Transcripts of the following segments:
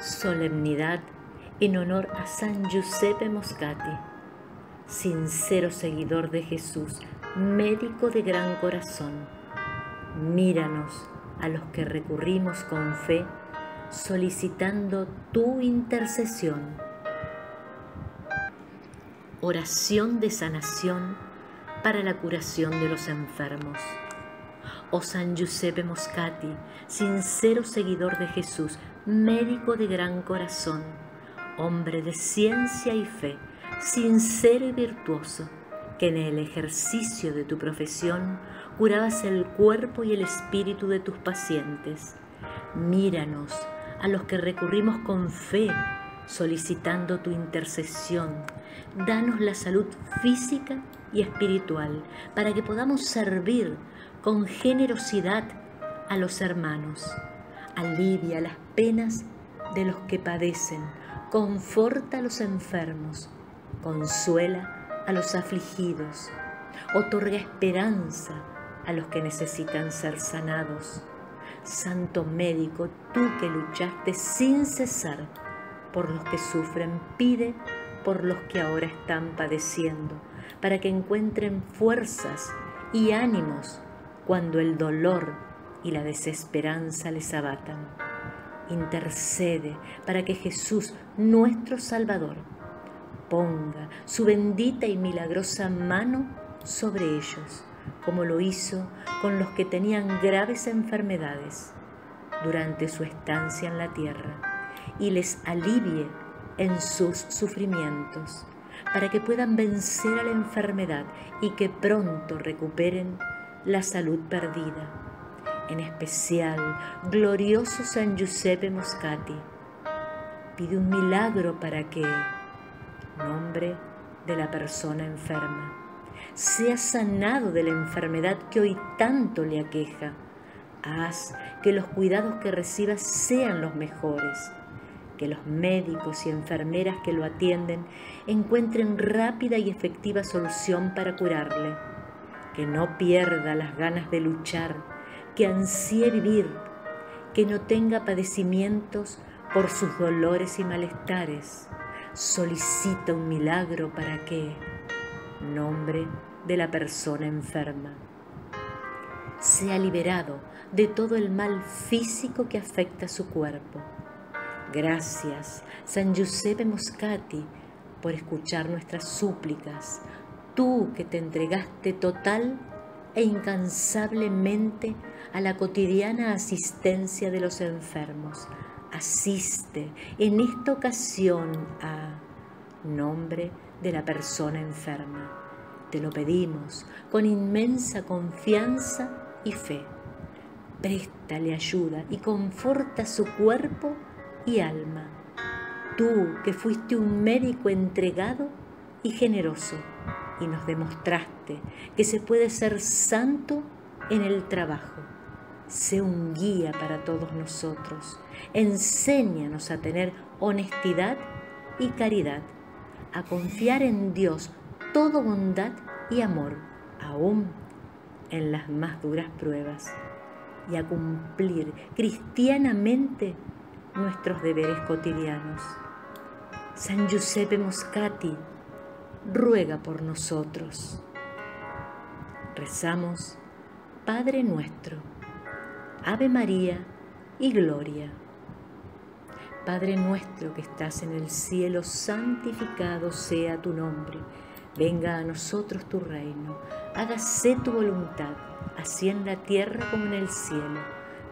Solemnidad en honor a San Giuseppe Moscati, sincero seguidor de Jesús, médico de gran corazón. Míranos a los que recurrimos con fe, solicitando tu intercesión. Oración de sanación para la curación de los enfermos. Oh San Giuseppe Moscati, sincero seguidor de Jesús, médico de gran corazón, hombre de ciencia y fe, sincero y virtuoso, que en el ejercicio de tu profesión curabas el cuerpo y el espíritu de tus pacientes. Míranos a los que recurrimos con fe, solicitando tu intercesión. Danos la salud física y espiritual para que podamos servir con generosidad a los hermanos. Alivia las penas de los que padecen, conforta a los enfermos, consuela a los afligidos, otorga esperanza a los que necesitan ser sanados. Santo médico, tú que luchaste sin cesar por los que sufren, pide por los que ahora están padeciendo, para que encuentren fuerzas y ánimos cuando el dolor y la desesperanza les abatan. Intercede para que Jesús, nuestro Salvador, ponga su bendita y milagrosa mano sobre ellos como lo hizo con los que tenían graves enfermedades durante su estancia en la tierra, y les alivie en sus sufrimientos, para que puedan vencer a la enfermedad y que pronto recuperen la salud perdida. En especial, glorioso San Giuseppe Moscati, pide un milagro para que, nombre de la persona enferma, sea sanado de la enfermedad que hoy tanto le aqueja. Haz que los cuidados que reciba sean los mejores, que los médicos y enfermeras que lo atienden encuentren rápida y efectiva solución para curarle, que no pierda las ganas de luchar, que ansíe vivir, que no tenga padecimientos por sus dolores y malestares. Solicita un milagro para que, nombre de la persona enferma. Sea liberado de todo el mal físico que afecta su cuerpo. Gracias, San Giuseppe Moscati, por escuchar nuestras súplicas, tú que te entregaste total e incansablemente a la cotidiana asistencia de los enfermos. Asiste en esta ocasión a nombre de la persona enferma. Te lo pedimos con inmensa confianza y fe. Préstale ayuda y conforta su cuerpo y alma. Tú que fuiste un médico entregado y generoso y nos demostraste que se puede ser santo en el trabajo. Sé un guía para todos nosotros. Enséñanos a tener honestidad y caridad a confiar en Dios toda bondad y amor, aún en las más duras pruebas, y a cumplir cristianamente nuestros deberes cotidianos. San Giuseppe Moscati ruega por nosotros. Rezamos, Padre nuestro, Ave María y Gloria. Padre nuestro que estás en el cielo, santificado sea tu nombre. Venga a nosotros tu reino. Hágase tu voluntad, así en la tierra como en el cielo.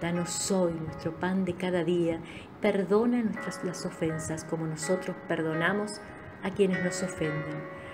Danos hoy nuestro pan de cada día. Perdona nuestras las ofensas como nosotros perdonamos a quienes nos ofenden.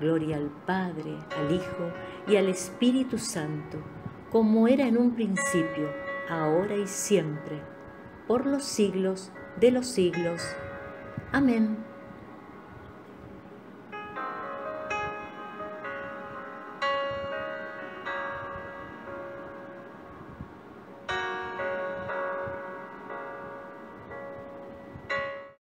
Gloria al Padre, al Hijo y al Espíritu Santo, como era en un principio, ahora y siempre, por los siglos de los siglos. Amén.